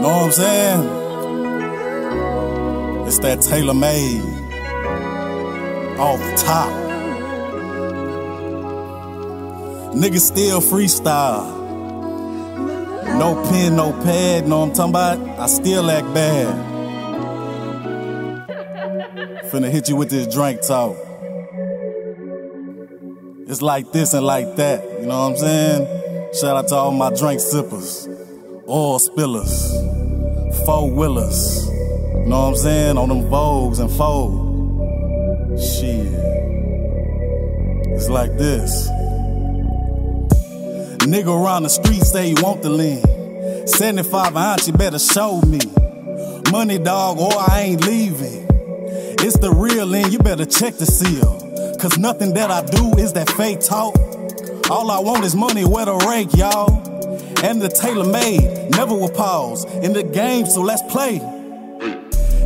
Know what I'm saying? It's that TaylorMade. Off the top. Niggas still freestyle. No pen, no pad, know what I'm talking about? I still act bad. Finna hit you with this drink talk. It's like this and like that, you know what I'm saying? Shout out to all my drink sippers, oil spillers, four you know what I'm saying? On them Vogues and fold. Shit. It's like this. Nigga around the street say you want the lean. 75 ounce, you better show me. Money dog, or I ain't leaving. It's the real lean, you better check the seal. Cause nothing that I do is that fake talk. All I want is money, where the rake, y'all. And the TaylorMade, never will pause. In the game, so let's play.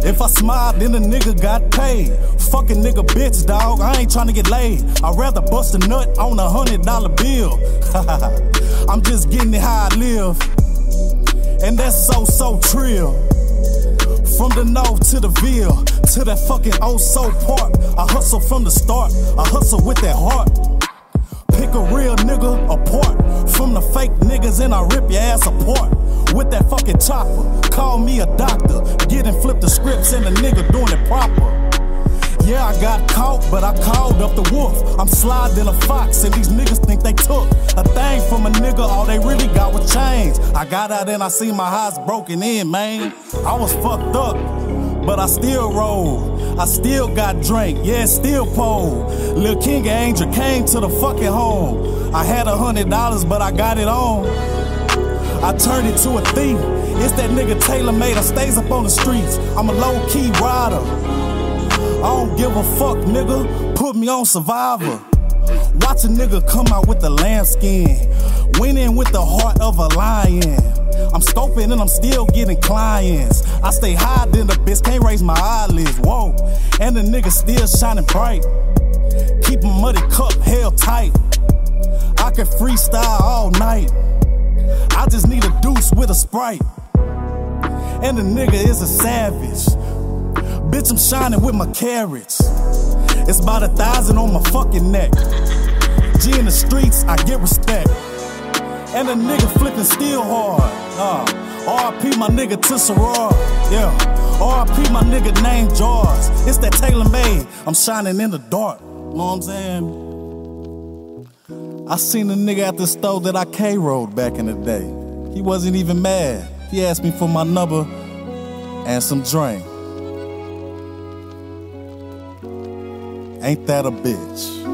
If I smile, then the nigga got paid. Fucking nigga bitch, dog. I ain't tryna get laid. I'd rather bust a nut on a hundred dollar bill. I'm just getting it how I live. And that's so, so trill. From the north to the Ville, to that fucking oh so part. I hustle from the start, I hustle with that heart. Pick a real nigga apart from the fake niggas and I rip your ass apart with that fucking chopper. Call me a doctor, get and flip the scripts and the nigga doing it proper. Yeah, I got caught, but I called up the wolf. I'm sliding a fox, and these niggas think they took a thing from a nigga. All they really got was chains. I got out and I see my house broken in, man. I was fucked up, but I still roll. I still got drink, yeah, still pole. Lil King Angel came to the fucking home. I had a hundred dollars, but I got it on. I turned it to a thief. It's that nigga TaylorMade. I stays up on the streets. I'm a low key rider. I don't give a fuck, nigga. Put me on Survivor. Watch a nigga come out with the lambskin. Went in with the heart of a lion. I'm scoping and I'm still getting clients. I stay high than the bitch, can't raise my eyelids. Whoa, and the nigga still shining bright. Can freestyle all night. I just need a deuce with a sprite. And the nigga is a savage. Bitch, I'm shining with my carats. It's about a thousand on my fucking neck. G in the streets, I get respect. And a nigga flipping steel hard. Uh, RP my nigga to. Yeah. RP my nigga named George. It's that TaylorMade. I'm shining in the dark. You Know what I'm saying? I seen a nigga at the store that I K rolled back in the day. He wasn't even mad. He asked me for my number and some drink. Ain't that a bitch?